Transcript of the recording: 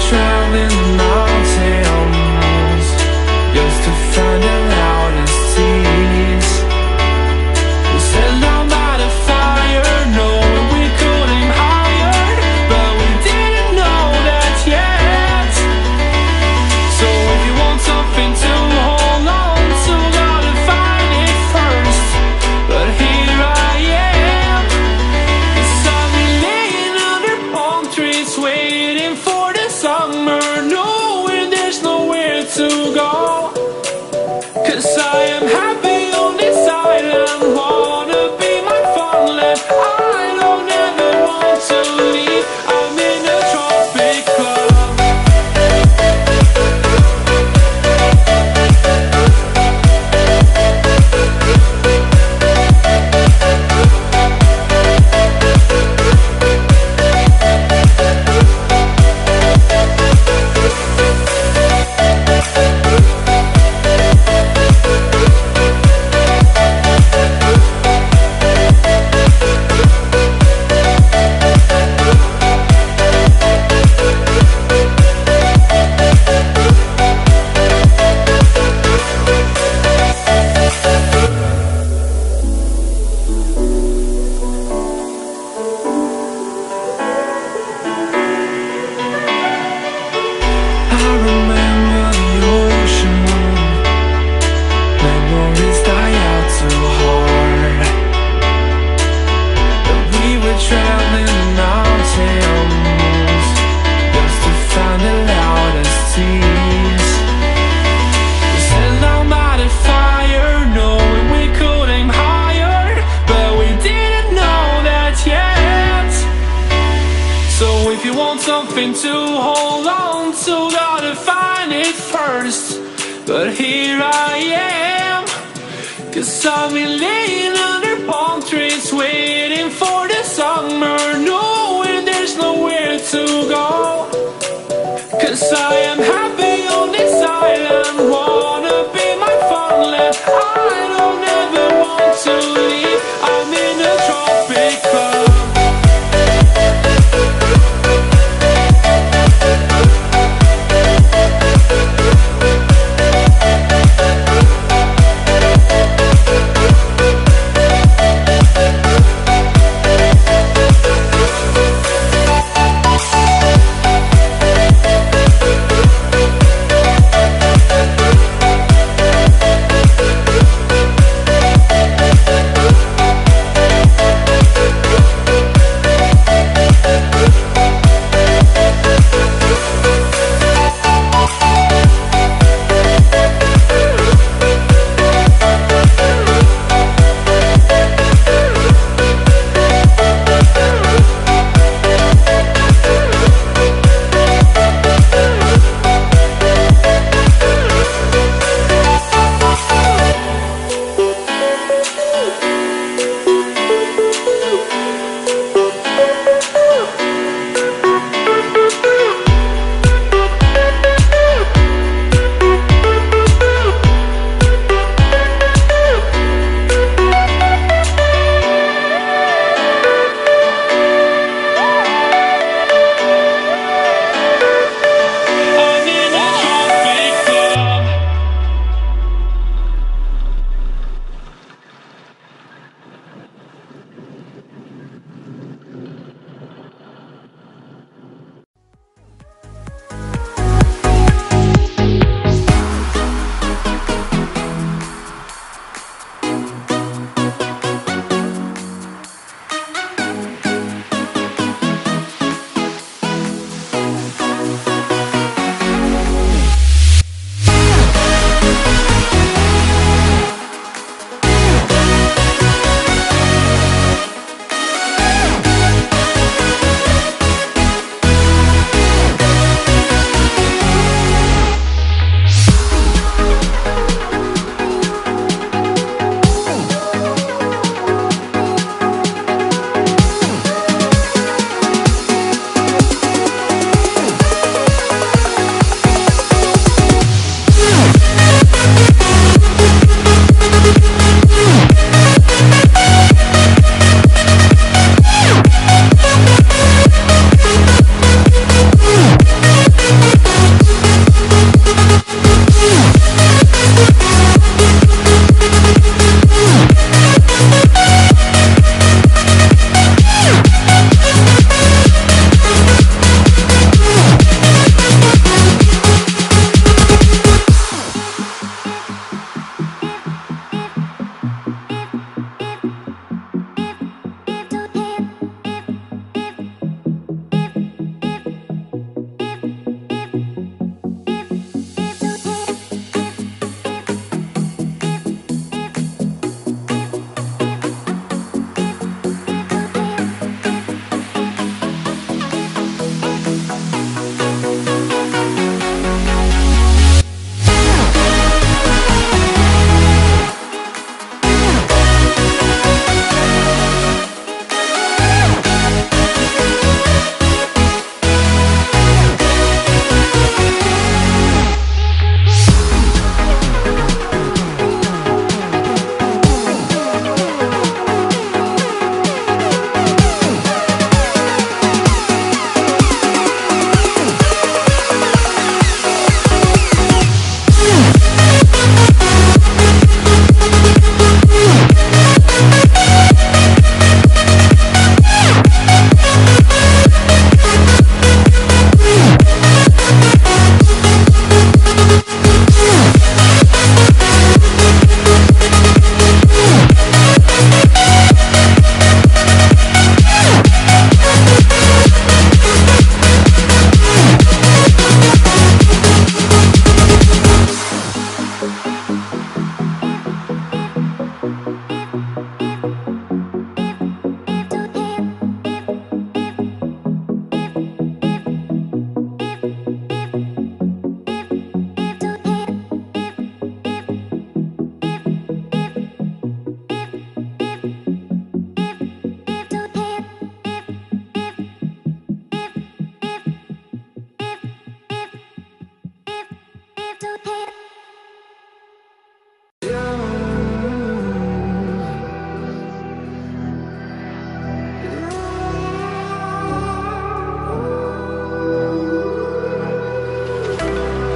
try